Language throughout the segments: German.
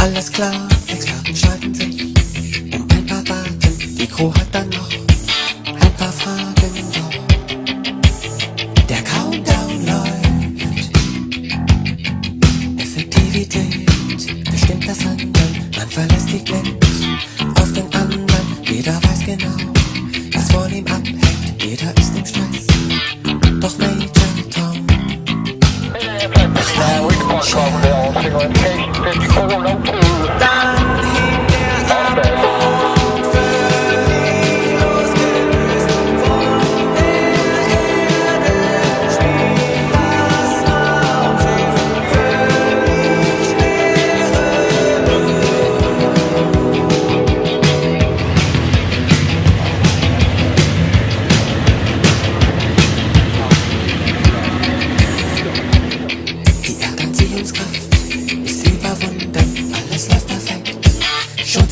Alles klar, Experten streiten sich um ein paar Daten. Die Crew hat dann noch ein paar Fragen. Doch der Countdown läuft. Effektivität bestimmt das Handeln. Man verlässt sich blind auf den anderen. Jeder weiß genau, was von ihm abhängt. Jeder ist im Stress. Doch Major Tom macht einen Check. It's 402. Dante.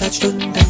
touched on that.